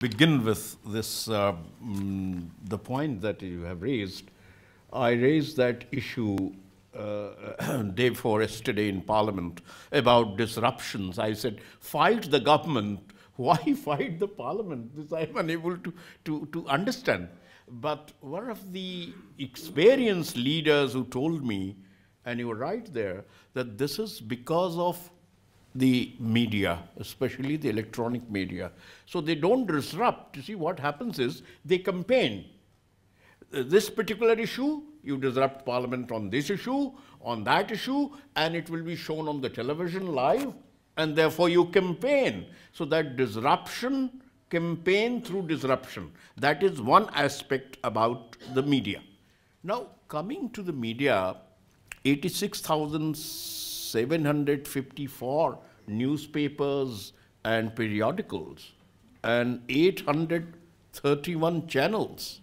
begin with this, uh, mm, the point that you have raised. I raised that issue uh, day before yesterday in Parliament about disruptions. I said, fight the government. Why fight the Parliament? This I'm unable to, to, to understand. But one of the experienced leaders who told me, and you were right there, that this is because of the media, especially the electronic media. So they don't disrupt. You see, what happens is they campaign. Uh, this particular issue, you disrupt parliament on this issue, on that issue, and it will be shown on the television live, and therefore you campaign. So that disruption, campaign through disruption, that is one aspect about the media. Now, coming to the media, 86,000 754 newspapers and periodicals and 831 channels,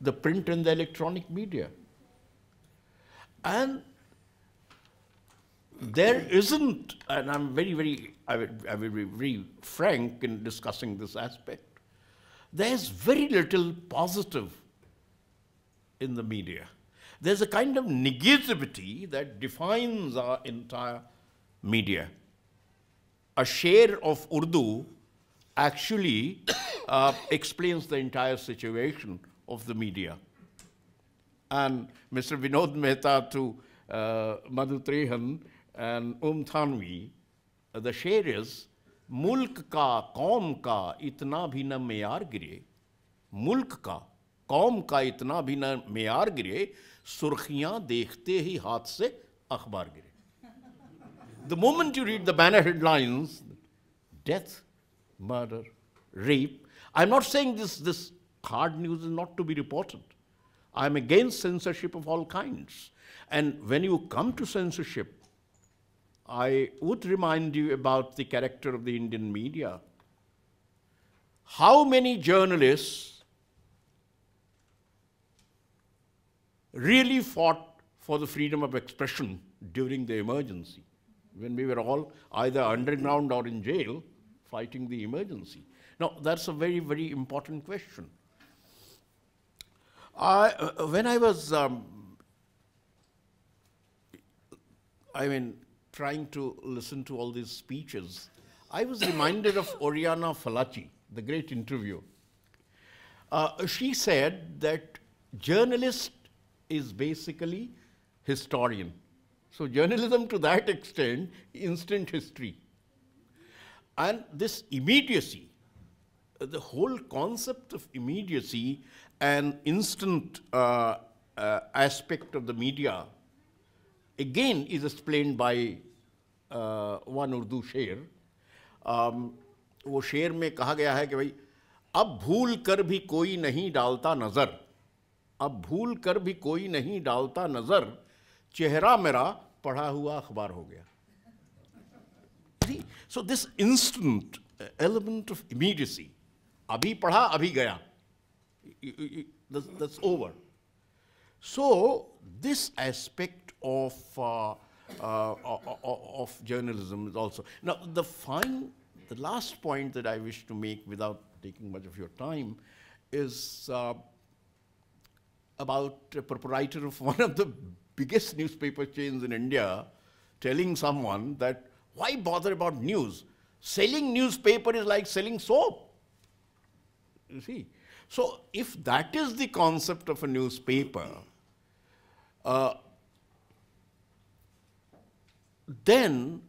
the print and the electronic media. And there isn't, and I'm very, very, I will, I will be very frank in discussing this aspect, there's very little positive in the media. There's a kind of negativity that defines our entire media a share of Urdu actually uh, explains the entire situation of the media. And Mr. Vinod Mehta to uh, Madhu Trehan and Um Thanvi, the share is mulk ka, kaum ka, itna bina mayar gire. Mulk ka, kaum ka, itna bina mayar gire. Surkhiyan dekhte hi haath se akhbar gire the moment you read the banner headlines, death, murder, rape, I'm not saying this, this hard news is not to be reported. I'm against censorship of all kinds. And when you come to censorship, I would remind you about the character of the Indian media. How many journalists really fought for the freedom of expression during the emergency, when we were all either underground or in jail fighting the emergency. Now, that's a very, very important question. I, uh, when I was, um, I mean, trying to listen to all these speeches, I was reminded of Oriana Fallaci, the great interviewer. Uh, she said that journalist is basically historian. So journalism to that extent, instant history. And this immediacy, the whole concept of immediacy and instant uh, uh, aspect of the media, again is explained by uh, one Urdu शेर um, वो शेर में कहा गया है कि भाई अब भूल कर भी कोई नहीं डालता नज़र अब भूल कर भी कोई नहीं डालता नज़र चेहरा मेरा पढ़ा हुआ अखबार हो गया so this instant element of immediacy अभी पढ़ा अभी गया that's over. So this aspect of uh, uh, of journalism is also now the fine. The last point that I wish to make, without taking much of your time, is uh, about a proprietor of one of the biggest newspaper chains in India telling someone that why bother about news? Selling newspaper is like selling soap. You see? So if that is the concept of a newspaper, uh, then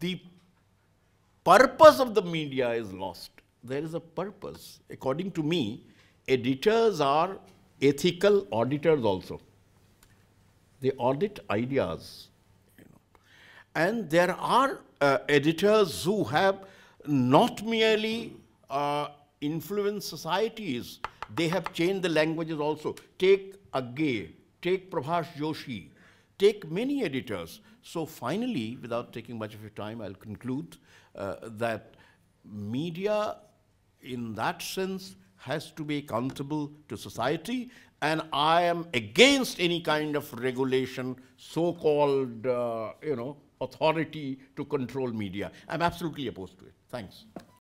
the purpose of the media is lost. There is a purpose. According to me, editors are ethical auditors also. They audit ideas. You know. And there are uh, editors who have not merely uh, influenced societies, they have changed the languages also. Take Agyeya, take Prabhash Joshi, take many editors. So finally, without taking much of your time, I'll conclude uh, that media, in that sense, has to be accountable to society and I am against any kind of regulation, so-called, uh, you know, authority to control media. I'm absolutely opposed to it. Thanks.